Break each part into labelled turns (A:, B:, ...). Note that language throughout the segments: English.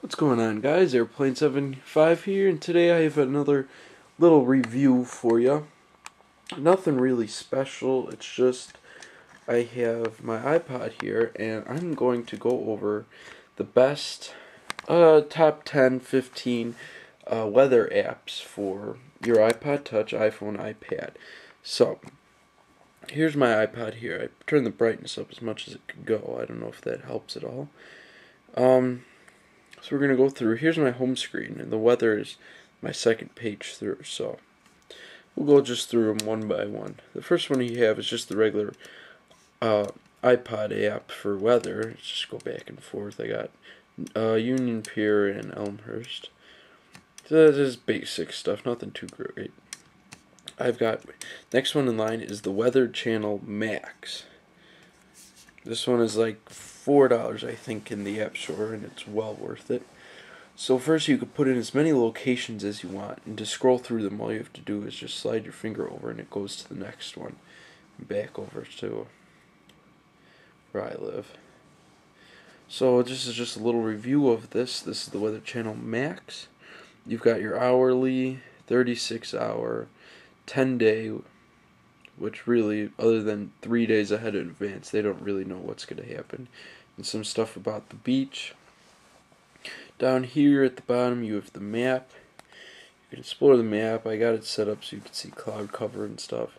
A: What's going on guys, Airplane 75 here, and today I have another little review for you. Nothing really special, it's just I have my iPod here, and I'm going to go over the best uh, top 10, 15 uh, weather apps for your iPod Touch, iPhone, iPad. So, here's my iPod here. I turned the brightness up as much as it could go. I don't know if that helps at all. Um, so we're going to go through. Here's my home screen, and the weather is my second page through. So we'll go just through them one by one. The first one you have is just the regular uh, iPod app for weather. Let's just go back and forth. I got uh, Union Pier and Elmhurst. So this is basic stuff, nothing too great. I've got next one in line is the Weather Channel Max. This one is like four dollars, I think, in the App Store, and it's well worth it. So first, you could put in as many locations as you want, and to scroll through them, all you have to do is just slide your finger over, and it goes to the next one, back over to where I live. So this is just a little review of this. This is the Weather Channel Max. You've got your hourly, 36 hour, 10 day, which really, other than three days ahead in advance, they don't really know what's going to happen. And some stuff about the beach. Down here at the bottom, you have the map. You can explore the map. I got it set up so you can see cloud cover and stuff.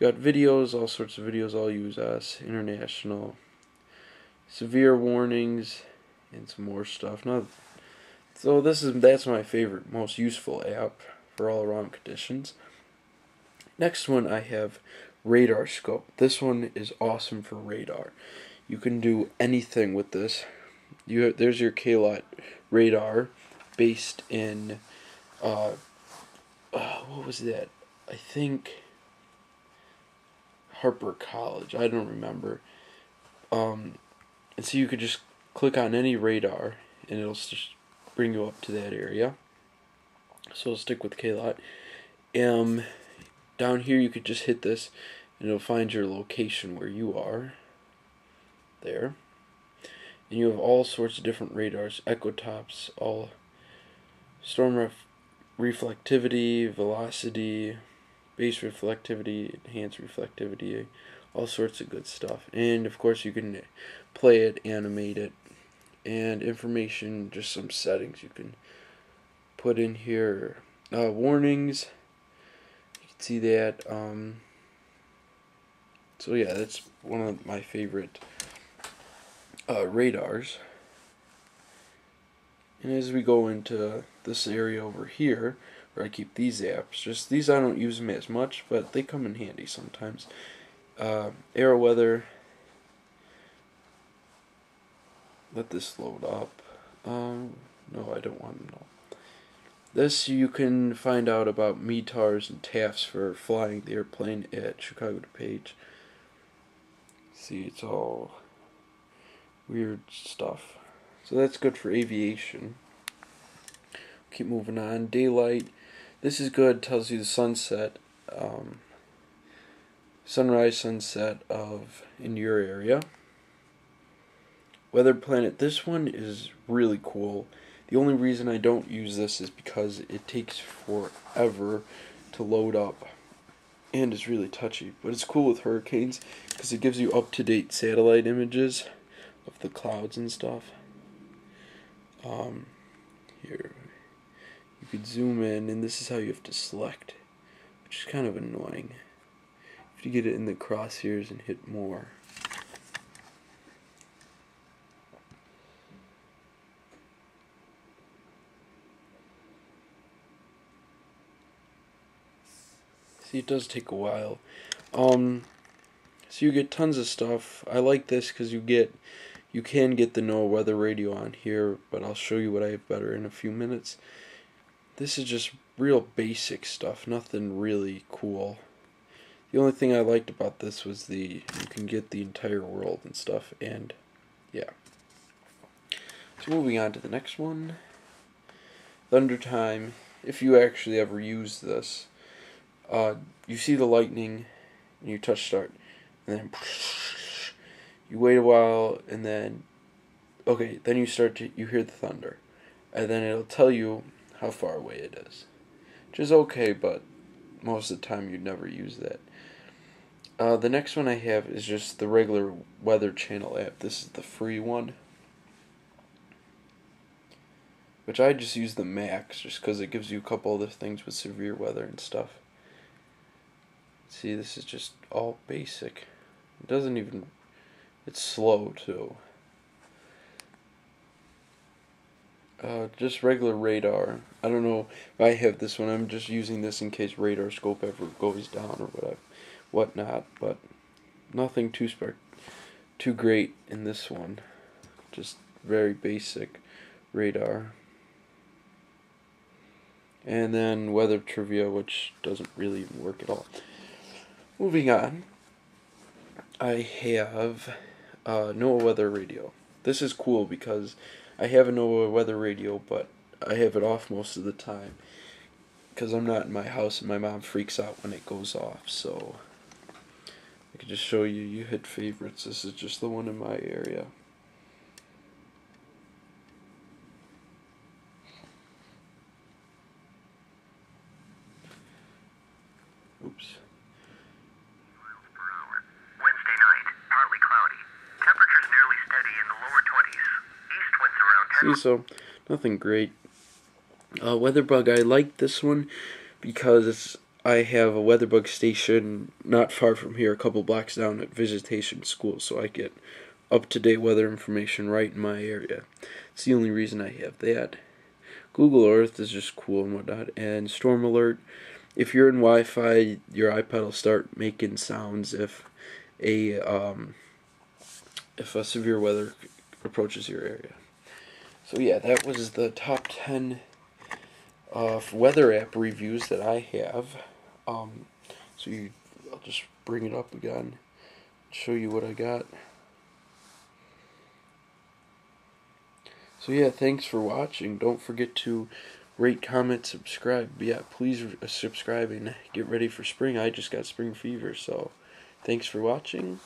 A: You got videos, all sorts of videos, all use us, international, severe warnings, and some more stuff. Not so this is that's my favorite, most useful app for all around conditions. Next one I have RadarScope. This one is awesome for radar. You can do anything with this. You have, there's your KLOT radar based in uh, uh, what was that? I think Harper College. I don't remember. Um, and so you could just click on any radar and it'll just bring you up to that area. So I'll stick with KLOT. Um, down here you could just hit this and it'll find your location where you are. There. And you have all sorts of different radars echotops all storm ref- reflectivity velocity base reflectivity enhanced reflectivity all sorts of good stuff. And of course you can play it animate it and information just some settings you can put in here. Uh, warnings see that. Um, so yeah, that's one of my favorite uh, radars. And as we go into this area over here, where I keep these apps, just these I don't use them as much, but they come in handy sometimes. Uh, AeroWeather. Let this load up. Um, no, I don't want to know. This you can find out about METARs and TAFs for flying the airplane at Chicago DuPage. See, it's all weird stuff. So that's good for aviation. Keep moving on. Daylight. This is good. Tells you the sunset, um, sunrise, sunset of in your area. Weather Planet. This one is really cool. The only reason I don't use this is because it takes forever to load up and it's really touchy. But it's cool with hurricanes because it gives you up to date satellite images of the clouds and stuff. Um, here, you could zoom in, and this is how you have to select, which is kind of annoying. You get it in the crosshairs and hit more. It does take a while. Um, so you get tons of stuff. I like this because you get, you can get the NOAA weather radio on here, but I'll show you what I have better in a few minutes. This is just real basic stuff, nothing really cool. The only thing I liked about this was the, you can get the entire world and stuff, and yeah. So moving on to the next one. ThunderTime, if you actually ever use this, uh, you see the lightning, and you touch start, and then you wait a while, and then okay, then you start to you hear the thunder, and then it'll tell you how far away it is. Which is okay, but most of the time you'd never use that. Uh, the next one I have is just the regular Weather Channel app. This is the free one. Which I just use the max just because it gives you a couple other things with severe weather and stuff. See, this is just all basic. It doesn't even. It's slow too. Uh, just regular radar. I don't know if I have this one. I'm just using this in case RadarScope ever goes down or whatever, whatnot. But nothing too spark, too great in this one. Just very basic radar. And then weather trivia, which doesn't really even work at all. Moving on, I have uh, NOAA Weather Radio. This is cool because I have a NOAA Weather Radio, but I have it off most of the time because I'm not in my house and my mom freaks out when it goes off. So I can just show you. You hit favorites. This is just the one in my area. So nothing great. Uh, Weatherbug, I like this one because I have a Weatherbug station not far from here, a couple blocks down at Visitation School, so I get up to date weather information right in my area. It's the only reason I have that. Google Earth is just cool and whatnot, and Storm Alert. If you're in Wi-Fi, your iPad will start making sounds if a um, if a severe weather approaches your area. So yeah, that was the top ten uh, weather app reviews that I have. Um, so you, I'll just bring it up again, show you what I got. So yeah, thanks for watching. Don't forget to rate, comment, subscribe. Yeah, please uh, subscribe and get ready for spring. I just got spring fever, so thanks for watching.